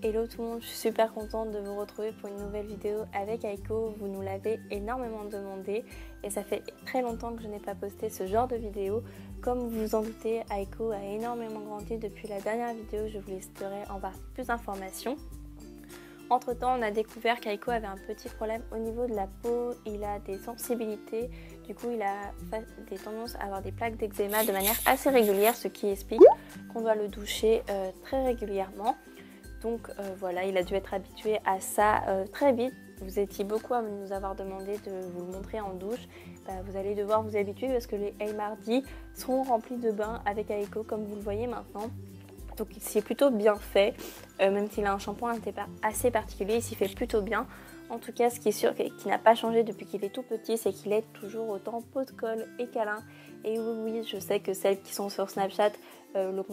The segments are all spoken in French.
Hello tout le monde, je suis super contente de vous retrouver pour une nouvelle vidéo avec Aiko. Vous nous l'avez énormément demandé et ça fait très longtemps que je n'ai pas posté ce genre de vidéo. Comme vous vous en doutez, Aiko a énormément grandi depuis la dernière vidéo, je vous laisserai en partie plus d'informations. Entre temps, on a découvert qu'Aiko avait un petit problème au niveau de la peau, il a des sensibilités, du coup il a des tendances à avoir des plaques d'eczéma de manière assez régulière, ce qui explique qu'on doit le doucher euh, très régulièrement. Donc euh, voilà, il a dû être habitué à ça euh, très vite. Vous étiez beaucoup à nous avoir demandé de vous le montrer en douche. Bah, vous allez devoir vous habituer parce que les Hey Mardi seront remplis de bains avec Aiko comme vous le voyez maintenant. Donc il s'y est plutôt bien fait, euh, même s'il a un shampoing assez particulier, il s'y fait plutôt bien. En tout cas, ce qui est sûr, qui n'a pas changé depuis qu'il est tout petit, c'est qu'il est toujours autant pot de colle et câlin. Et oui, oui, je sais que celles qui sont sur Snapchat euh, le,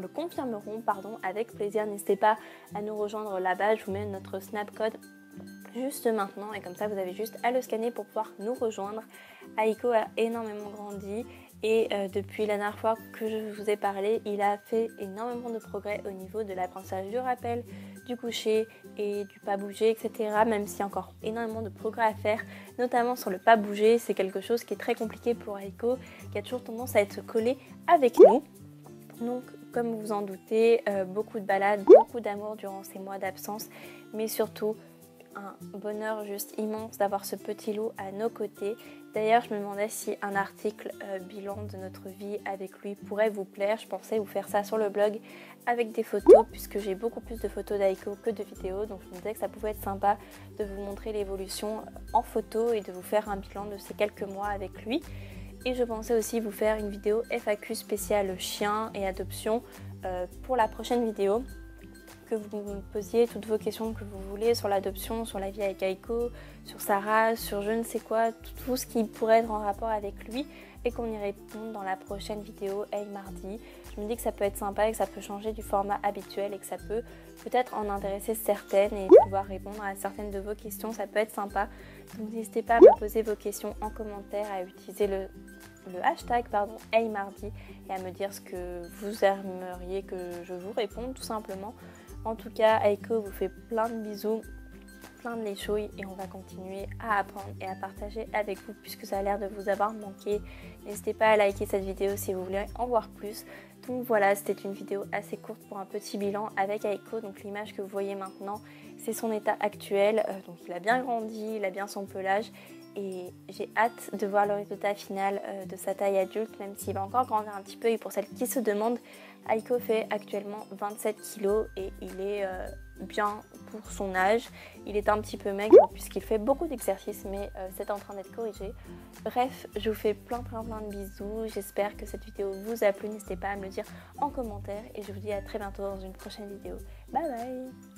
le confirmeront pardon, avec plaisir. N'hésitez pas à nous rejoindre là-bas. Je vous mets notre snap code juste maintenant et comme ça vous avez juste à le scanner pour pouvoir nous rejoindre. Aiko a énormément grandi et euh, depuis la dernière fois que je vous ai parlé, il a fait énormément de progrès au niveau de l'apprentissage du rappel, du coucher et du pas bouger, etc. Même s'il y a encore énormément de progrès à faire, notamment sur le pas bouger, c'est quelque chose qui est très compliqué pour Aiko, qui a toujours tendance à être collé avec nous. Donc, comme vous en doutez, euh, beaucoup de balades, beaucoup d'amour durant ces mois d'absence, mais surtout un bonheur juste immense d'avoir ce petit loup à nos côtés. D'ailleurs, je me demandais si un article euh, bilan de notre vie avec lui pourrait vous plaire. Je pensais vous faire ça sur le blog avec des photos, puisque j'ai beaucoup plus de photos d'Aiko que de vidéos. Donc, je me disais que ça pouvait être sympa de vous montrer l'évolution en photo et de vous faire un bilan de ces quelques mois avec lui. Et je pensais aussi vous faire une vidéo FAQ spéciale chien et adoption euh, pour la prochaine vidéo que vous me posiez toutes vos questions que vous voulez sur l'adoption, sur la vie avec Aiko, sur sa race, sur je ne sais quoi, tout ce qui pourrait être en rapport avec lui et qu'on y réponde dans la prochaine vidéo Hey Mardi. Je me dis que ça peut être sympa et que ça peut changer du format habituel et que ça peut peut-être en intéresser certaines et pouvoir répondre à certaines de vos questions. Ça peut être sympa. Donc n'hésitez pas à me poser vos questions en commentaire, à utiliser le, le hashtag pardon, Hey Mardi et à me dire ce que vous aimeriez que je vous réponde tout simplement. En tout cas, Aiko vous fait plein de bisous, plein de léchouilles et on va continuer à apprendre et à partager avec vous puisque ça a l'air de vous avoir manqué. N'hésitez pas à liker cette vidéo si vous voulez en voir plus. Donc voilà, c'était une vidéo assez courte pour un petit bilan avec Aiko. Donc l'image que vous voyez maintenant, c'est son état actuel. Euh, donc il a bien grandi, il a bien son pelage et j'ai hâte de voir le résultat final euh, de sa taille adulte, même s'il va encore grandir un petit peu. Et pour celles qui se demandent, Aiko fait actuellement 27 kg et il est euh, bien pour son âge. Il est un petit peu maigre puisqu'il fait beaucoup d'exercices, mais euh, c'est en train d'être corrigé. Bref, je vous fais plein plein plein de bisous. J'espère que cette vidéo vous a plu. N'hésitez pas à me le dire en commentaire et je vous dis à très bientôt dans une prochaine vidéo. Bye bye